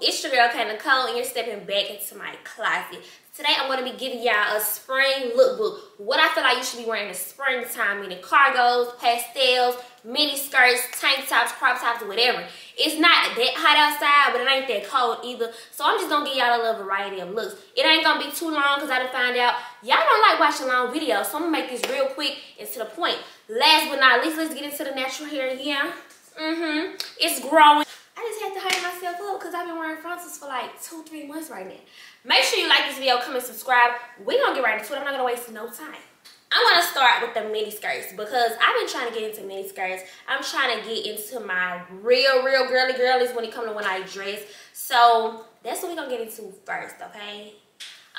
It's your girl, K Nicole, and you're stepping back into my closet. Today, I'm going to be giving y'all a spring lookbook. What I feel like you should be wearing in the springtime, meaning cargos, pastels, mini skirts, tank tops, crop tops, whatever. It's not that hot outside, but it ain't that cold either. So I'm just going to give y'all a little variety of looks. It ain't going to be too long because I done found out y'all don't like watching long videos. So I'm going to make this real quick and to the point. Last but not least, let's get into the natural hair again. Mm-hmm. It's growing. Just had to hurry myself up because I've been wearing frontals for like two, three months right now. Make sure you like this video, comment, subscribe. We're going to get right into it. I'm not going to waste no time. I want to start with the mini skirts because I've been trying to get into mini skirts. I'm trying to get into my real, real girly girlies when it comes to when I dress. So that's what we're going to get into first, okay?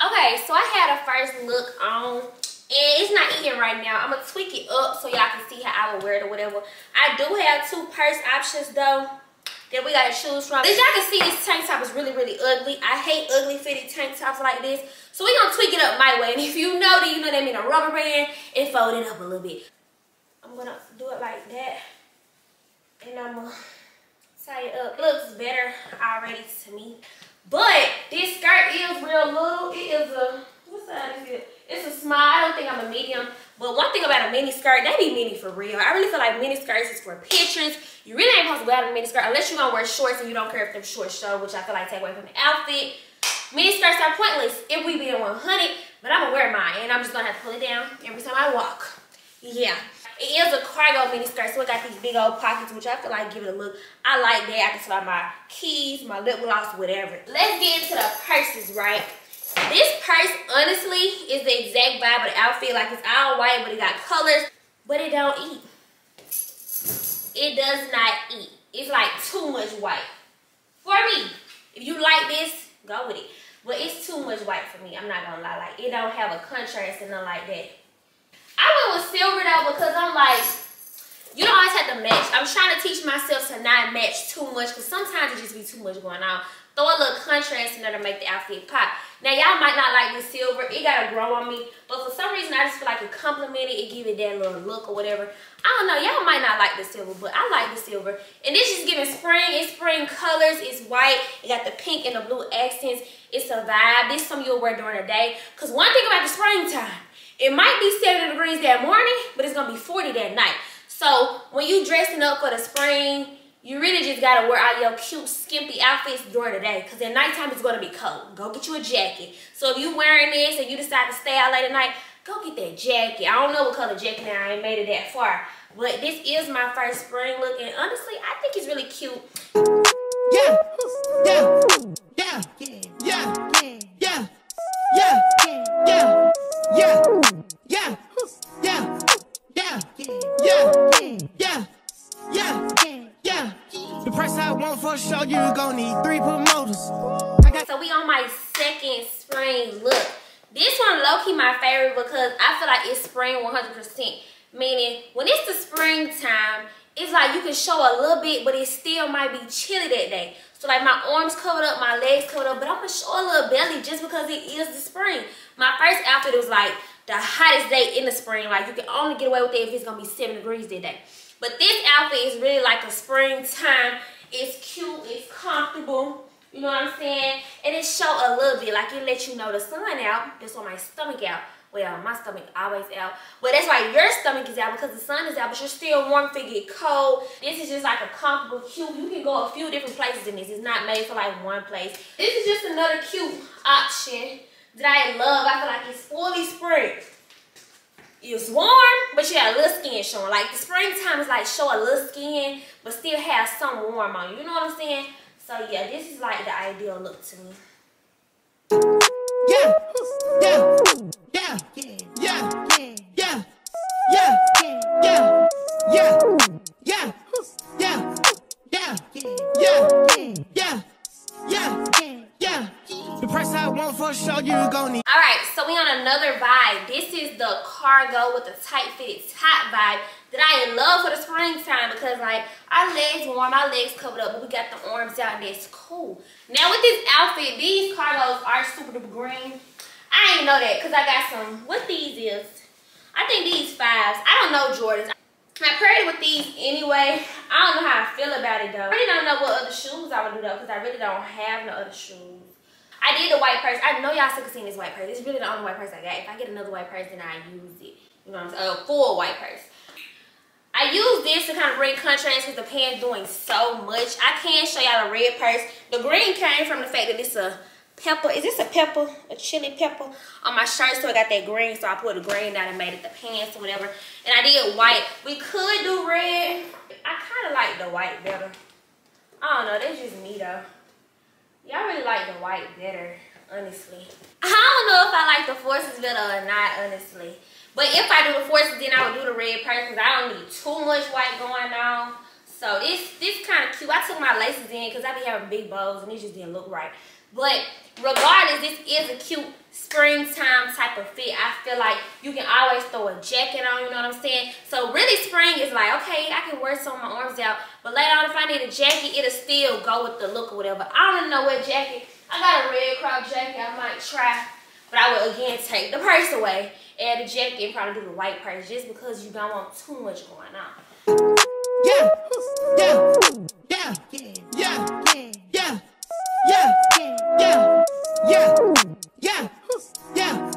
Okay, so I had a first look on and it's not eating right now. I'm going to tweak it up so y'all can see how I would wear it or whatever. I do have two purse options though that we got choose from. As y'all can see, this tank top is really, really ugly. I hate ugly fitted tank tops like this. So going to tweak it up my way. And if you know that, you know that mean a rubber band and fold it up a little bit. I'm going to do it like that. And I'm to tie it up. Looks better already to me. But this skirt is real little. It is a, what size is it? It's a small. I don't think I'm a medium. But one thing about a mini skirt, they be mini for real. I really feel like mini skirts is for pictures. You really ain't supposed to wear a mini skirt unless you're to wear shorts and you don't care if them shorts show, which I feel like take away from the outfit. Mini skirts are pointless if we be in 100, but I'm to wear mine. And I'm just to have to pull it down every time I walk. Yeah. It is a cargo mini skirt, so it got these big old pockets, which I feel like give it a look. I like that. I can slide my keys, my lip gloss, whatever. Let's get into the purses, right? This purse, honestly, is the exact vibe of the outfit. Like, it's all white, but it got colors, but it don't eat. It does not eat. It's like too much white. For me, if you like this, go with it. But it's too much white for me. I'm not gonna lie. Like, it don't have a contrast and nothing like that. I went with silver though because I'm like, you don't always have to match. I'm trying to teach myself to not match too much because sometimes it just be too much going on. Throw a little contrast in there to make the outfit pop. Now, y'all might not like the silver. It got to grow on me. But for some reason, I just feel like it complemented. It give it that little look or whatever. I don't know. Y'all might not like the silver, but I like the silver. And this is giving spring. It's spring colors. It's white. It got the pink and the blue accents. It's a vibe. This is something you'll wear during the day. Because one thing about the springtime, it might be 70 degrees that morning, but it's going to be 40 that night. So when you dressing up for the spring, gotta wear all your cute, skimpy outfits during the day because at nighttime it's gonna be cold. Go get you a jacket. So if you wearing this and you decide to stay out late at night, go get that jacket. I don't know what color jacket now, I ain't made it that far. But this is my first spring look and honestly, I think it's really cute. Yeah, yeah, yeah, yeah, yeah, yeah, yeah, yeah, yeah, yeah, yeah, yeah, yeah, yeah, yeah. The price I want for sure, you gon' need three promoters. So we on my second spring look. This one low-key my favorite because I feel like it's spring 100%. Meaning, when it's the springtime, it's like you can show a little bit, but it still might be chilly that day. So like my arms covered up, my legs covered up, but I'm gonna show a little belly just because it is the spring. My first outfit was like the hottest day in the spring. Like you can only get away with it if it's gonna be seven degrees that day. But this outfit is really like a springtime. It's cute, it's comfortable. You know what I'm saying? And it show a little bit, like it let you know the sun out. That's why my stomach out. Well, my stomach always out. But that's why your stomach is out because the sun is out, but you're still warm if get cold. This is just like a comfortable, cute. You can go a few different places in this. It's not made for like one place. This is just another cute option that I love. I feel like it's fully spring. It's warm, but you got a little skin showing. Like the springtime is like show a little skin, but still have some warm on you. You know what I'm saying? So yeah, this is like the ideal look to me. Yeah, yeah, yeah, yeah, yeah, cargo with a tight fitted top vibe that I love for the springtime because like our legs warm, our legs covered up, but we got the arms out and it's cool. Now with this outfit, these cargos are super duper green. I ain't know that because I got some, what these is? I think these fives. I don't know Jordans. I paired with these anyway. I don't know how I feel about it though. I really don't know what other shoes I would do though because I really don't have no other shoes. I did the white purse. I know y'all sick of seeing this white purse. It's really the only white purse I got. If I get another white purse, then I use it. You know what I'm saying? A full white purse. I use this to kind of bring contrast with the pants doing so much. I can show y'all the red purse. The green came from the fact that it's a pepper. Is this a pepper? A chili pepper on my shirt. So I got that green. So I put the green down and made it the pants or whatever. And I did white. We could do red. I kind of like the white better. I don't know. That's just me though. Y'all really like the white better, honestly. I don't know if I like the forces better or not, honestly. But if I do the forces, then I would do the red purse because I don't need too much white going on. So this this kind of cute. I took my laces in because I be having big bows and it just didn't look right. But regardless, this is a cute springtime type of fit. I feel like you can always throw a jacket on, you know what I'm saying? So really spring is like, okay, I can wear some of my arms out. But later on, if I need a jacket, it'll still go with the look or whatever. I don't know what jacket. I got a red crop jacket I might try. But I would again take the purse away, add the jacket, and probably do the white purse just because you don't want too much going on. Yeah, yeah, yeah, yeah, yeah, yeah, yeah, yeah, yeah,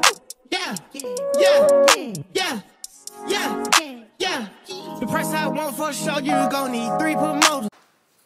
yeah, yeah, yeah, yeah, yeah. The price I want for sure, you gon' need three promoters.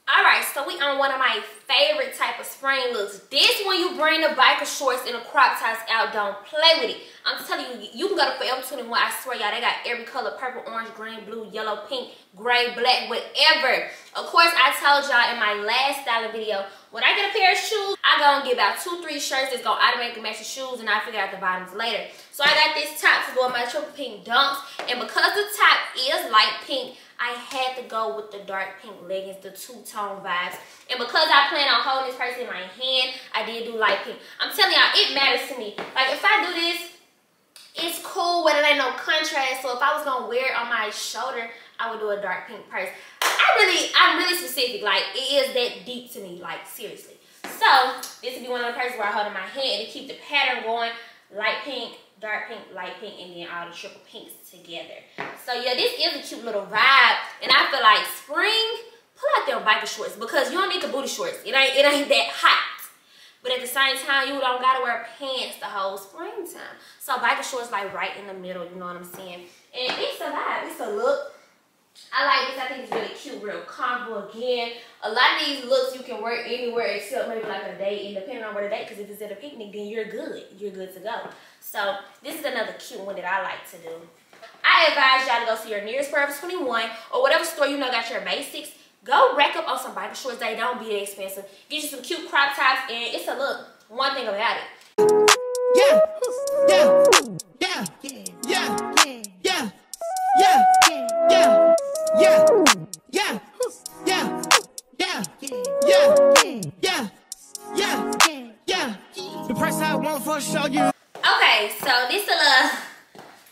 Alright, so we on one of my favorite type of spring looks. This one, you bring the biker shorts and the crop tops out, don't play with it. I'm telling you, you can go to Forever 21. I swear y'all, they got every color. Purple, orange, green, blue, yellow, pink, gray, black, whatever. Of course, I told y'all in my last styling video, when I get a pair of shoes, I go and get about two, three shirts that's gonna automatically match the shoes and I figure out the bottoms later. So I got this top to go with my triple pink dunks. And because the top is light pink, I had to go with the dark pink leggings, the two-tone vibes. And because I plan on holding this purse in my hand, I did do light pink. I'm telling y'all, it matters to me. Like, if I do this, it's cool when it ain't no contrast. So if I was gonna wear it on my shoulder, I would do a dark pink purse. I really, I'm really specific. Like, it is that deep to me. Like, seriously. So, this would be one of the places where I hold in my hand to keep the pattern going. Light pink, dark pink, light pink, and then all the triple pinks together. So yeah, this is a cute little vibe. And I feel like spring, pull out their biker shorts because you don't need the booty shorts. It ain't, it ain't that hot. But at the same time, you don't gotta wear pants the whole springtime. So biker shorts like right in the middle, you know what I'm saying? And it's a vibe, it's a look. I like this. I think it's really cute, real comfortable. Again, a lot of these looks you can wear anywhere except maybe like a date, and depending on where the date, because if it's at a picnic, then you're good. You're good to go. So this is another cute one that I like to do. I advise y'all to go to your nearest Forever 21 or whatever store you know got your basics. Go rack up on some biker shorts. They don't be expensive. Get you some cute crop tops, and it's a look. One thing about it. Yeah, yeah, yeah, yeah, yeah, yeah, yeah, yeah, yeah, yeah, yeah. The price I want for show you. Okay, so this is a little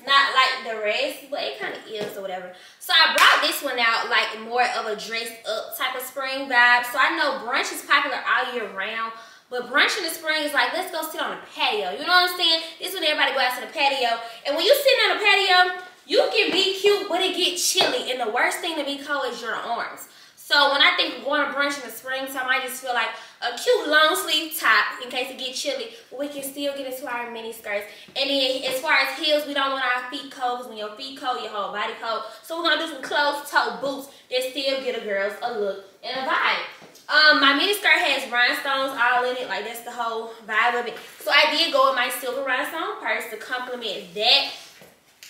not like the rest, but it kind of is or whatever. So I brought this one out like more of a dressed up type of spring vibe. So I know brunch is popular all year round, but brunch in the spring is like, let's go sit on the patio. You know what I'm saying? This is when everybody go out to the patio. And when you sitting on the patio, you can be cute, but it get chilly. And the worst thing to be cold is your arms. So when I think of going to brunch in the springtime, I just feel like a cute long sleeve top in case it get chilly. We can still get into our mini skirts. And then as far as heels, we don't want our feet cold because when your feet cold, your whole body cold. So we're going to do some closed toe boots that still get a girls a look and a vibe. Um, my mini skirt has rhinestones all in it. Like that's the whole vibe of it. So I did go with my silver rhinestone purse to complement that.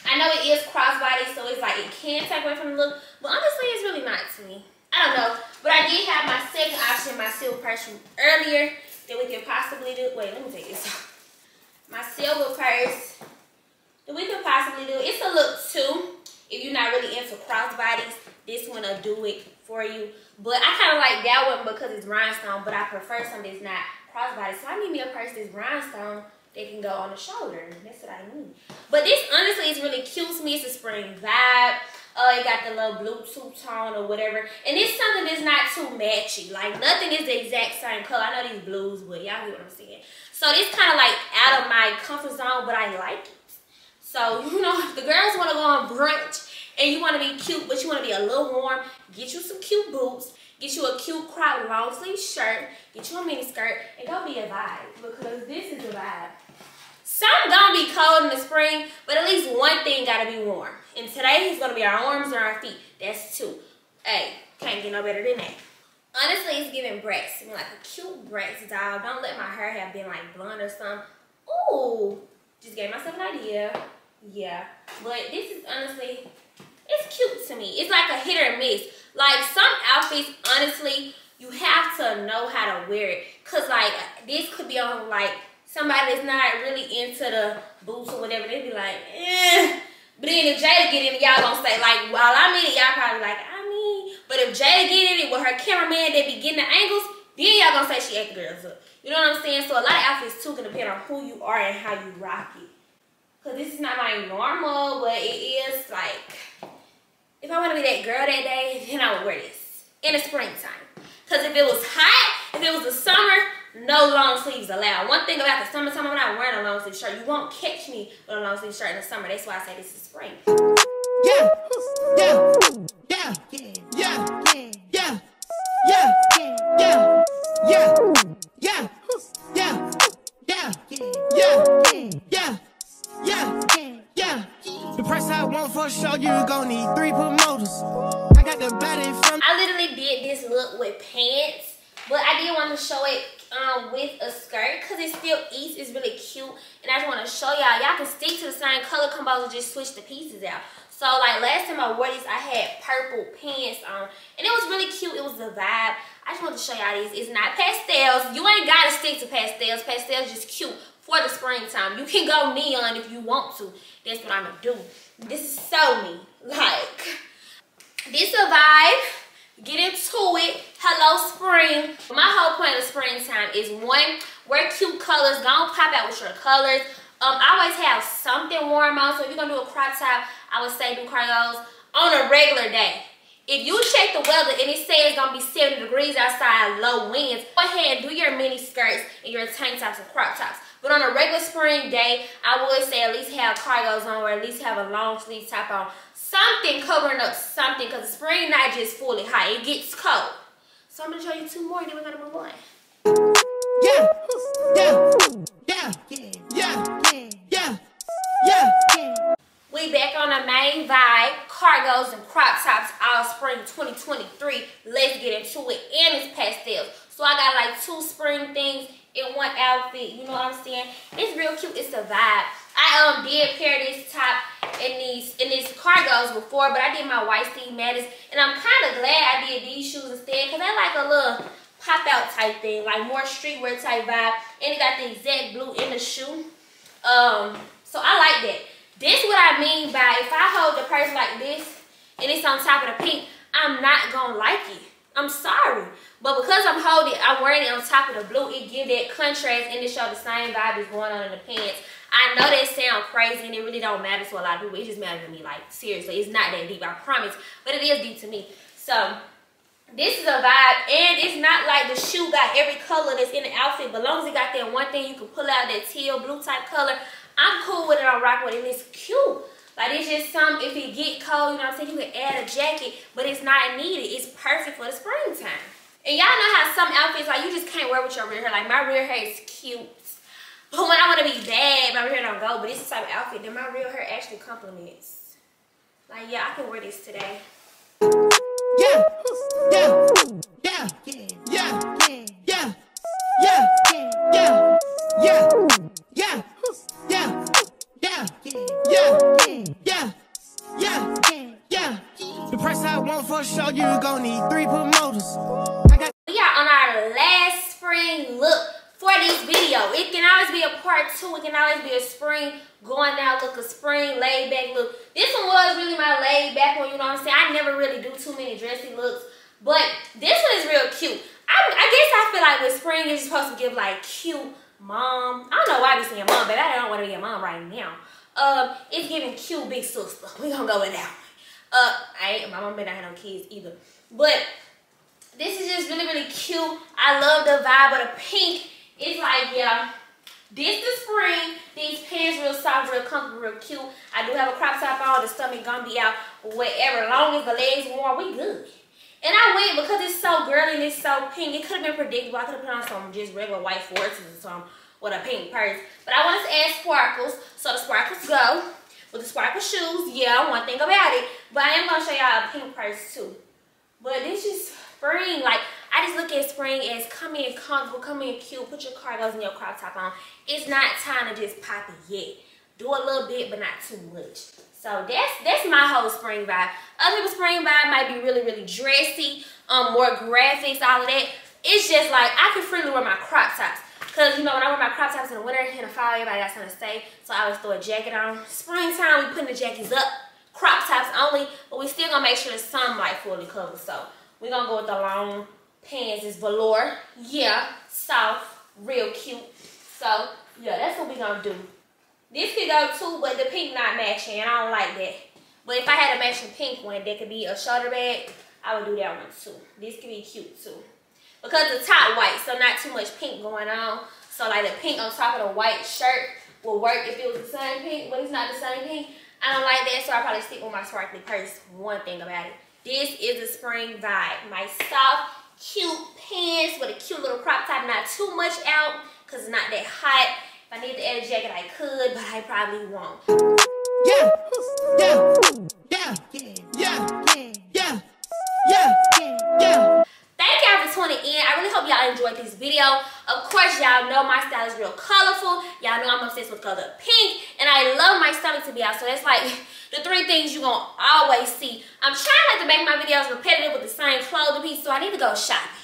I know it is crossbody, so it's like it can take away from the look. But honestly, it's really not to me. I don't know. But I did have my second option, my silver purse from earlier that we could possibly do. Wait, let me take this off. My silver purse that we could possibly do. It's a look too. If you're not really into crossbodies, this one will do it for you. But I kind of like that one because it's rhinestone, but I prefer something that's not crossbody. So I need me a purse that's rhinestone that can go on the shoulder. That's what I mean. But this honestly is really cute to me. It's a spring vibe. Uh, it got the little blue two-tone or whatever. And it's something that's not too matchy. Like, nothing is the exact same color. I know these blues, but y'all get what I'm saying. So, this kind of like out of my comfort zone, but I like it. So, you know, if the girls want to go on brunch and you want to be cute, but you want to be a little warm, get you some cute boots, get you a cute crop long sleeve shirt, get you a mini skirt, and go be a vibe because this is a vibe. Some gonna be cold in the spring, but at least one thing gotta be warm. And today it's gonna be our arms and our feet. That's two. Hey, can't get no better than that. Honestly, it's giving Bratz. like a cute Bratz doll. Don't let my hair have been like blonde or something. Ooh, just gave myself an idea. Yeah, but this is honestly, it's cute to me. It's like a hit or miss. Like some outfits, honestly, you have to know how to wear it. Cause like this could be on like somebody that's not really into the boots or whatever. They'd be like, eh. But then if Jada get in y'all gonna say like, while I'm in it, y'all probably like, I mean. But if Jada get in it with her cameraman, they be getting the angles, then y'all gonna say she act girls up. You know what I'm saying? So a lot of outfits too can depend on who you are and how you rock it. Cause this is not my normal, but it is like, if I want to be that girl that day, then I would wear this in the springtime. Cause if it was hot, if it was the summer, no long sleeves allowed. One thing about the summertime, I'm not wearing a long sleeve shirt. You won't catch me with a long sleeve shirt in the summer. That's why I say this is spring. Yeah, yeah, yeah, yeah, yeah, yeah, yeah, yeah, yeah, yeah, yeah, yeah, yeah, yeah, yeah. The price I want for sure, you gon' need three promoters. I got the body from. I literally did this look with pants, but I did want to show it um, with a skirt because it still eats. It's really cute. And I just want to show y'all. Y'all can stick to the same color combos and just switch the pieces out. So like last time I wore these, I had purple pants on. And it was really cute. It was the vibe. I just want to show y'all these. It's not pastels. You ain't got to stick to pastels. Pastels just cute for the springtime. You can go neon if you want to. That's what I'm going to do. This is so me. Like, this a vibe get into it. Hello, spring. My whole point of springtime is one, wear cute colors. Don't pop out with your colors. Um, I always have something warm on. So if you're going to do a crop top, I would say do cargos on a regular day. If you check the weather and it says it's going to be 70 degrees outside, low winds, go ahead and do your mini skirts and your tank tops and crop tops. But on a regular spring day, I would say at least have cargos on or at least have a long sleeve top on something covering up something because spring not just fully hot. It gets cold. So I'm going to show you two more and then we're going to move on. White Steve Madden, and I'm kind of glad I did these shoes instead because they're like a little pop out type thing, like more streetwear type vibe, and it got the exact blue in the shoe. Um, so I like that. This what I mean by if I hold the purse like this and it's on top of the pink, I'm not gonna like it. I'm sorry. But because I'm holding, I'm wearing it on top of the blue, it give that contrast and it show the same vibe is going on in the pants. I know that sound crazy and it really don't matter to a lot of people. It just matters to me, like, seriously. It's not that deep, I promise. But it is deep to me. So, this is a vibe. And it's not like the shoe got every color that's in the outfit. But long as it got that one thing you can pull out, that teal blue type color, I'm cool with it. I'm rocking with it. And it's cute. Like, it's just some, if it get cold, you know what I'm saying, you can add a jacket. But it's not needed. It's perfect for the springtime. And y'all know how some outfits, like, you just can't wear with your real hair. Like, my real hair is cute but when I want to be bad, my hair don't go. But it's the type of outfit that my real hair actually complements. Like, yeah, I can wear this today. Yeah, yeah, yeah, yeah, yeah, yeah, yeah, yeah, yeah, yeah, yeah, yeah, yeah, yeah, yeah, yeah. The price I want for sure, you gon' need three promoters. I got. We are on our last spring look for this video. It can always be a part two. It can always be a spring going out look, a spring laid back look. This one was really my laid back one, you know what I'm saying? I never really do too many dressy looks. But this one is real cute. I, I guess I feel like with spring, it's supposed to give like cute mom. I don't know why I be saying mom, but I don't want to be a mom right now. Um, it's giving cute big sister. We gonna go with that. Uh, I ain't, my mom better not have no kids either. But this is just really, really cute. I love the vibe of the pink it's like, yeah, this the spring. These pants real soft, real comfortable, real cute. I do have a crop top on. The stomach gonna be out. whatever. Long as the legs warm, we good. And I went because it's so girly and it's so pink. It could have been predictable. I could have put on some just regular white forces or something with a pink purse. But I wanted to add sparkles. So the sparkles go with the sparkle shoes. Yeah, one thing about it. But I am going to show y'all a pink purse too. But this is spring. Like, I just look at spring as come in comfortable, come in cute, put your cargos and your crop top on. It's not time to just pop it yet. Do a little bit, but not too much. So that's that's my whole spring vibe. Other spring vibe might be really, really dressy, um, more graphics, all of that. It's just like I can freely wear my crop tops. Cause you know when I wear my crop tops in the winter, in the fall, everybody got something to say. So I always throw a jacket on. Springtime, we putting the jackets up. Crop tops only, but we still gonna make sure the sunlight fully covers. So we're gonna go with the long pants. is velour. Yeah, soft, real cute. So yeah, that's what we gonna do. This could go too, but the pink not matching. And I don't like that. But if I had a matching pink one that could be a shoulder bag, I would do that one too. This could be cute too. Because the top white, so not too much pink going on. So like the pink on top of the white shirt will work if it was the same pink, but it's not the same pink. I don't like that, so I probably stick with my sparkly purse. One thing about it. This is a spring vibe. My soft, cute pants with a cute little crop top, not too much out, because it's not that hot. If I need to add a jacket, I could, but I probably won't. Yeah, yeah, yeah, yeah, yeah, yeah, For tuning in. I really hope y'all enjoyed this video. Of course, y'all know my style is real colorful. Y'all know I'm obsessed with color pink. And I love my stomach to be out. So that's like the three things you're going to always see. I'm trying not to make my videos repetitive with the same clothing piece. So I need to go shopping.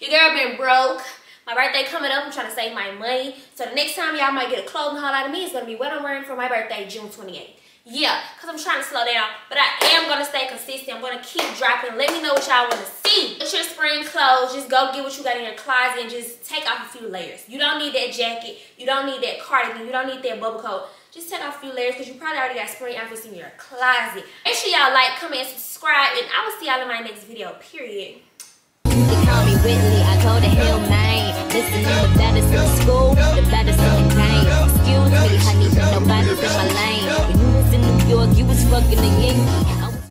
Your girl been broke. My birthday coming up, I'm trying to save my money. So the next time y'all might get a clothing haul out of me going to be what I'm wearing for my birthday, June 28th. Yeah, because I'm trying to slow down. But I am going to stay consistent. I'm going to keep dropping. Let me know what y'all want to see. It's your spring clothes. Just go get what you got in your closet and just take off a few layers. You don't need that jacket. You don't need that cardigan. You don't need that bubble coat. Just take off a few layers because you probably already got spring outfits in your closet. Make sure y'all like, comment, and subscribe, and I will see y'all in my next video, period. They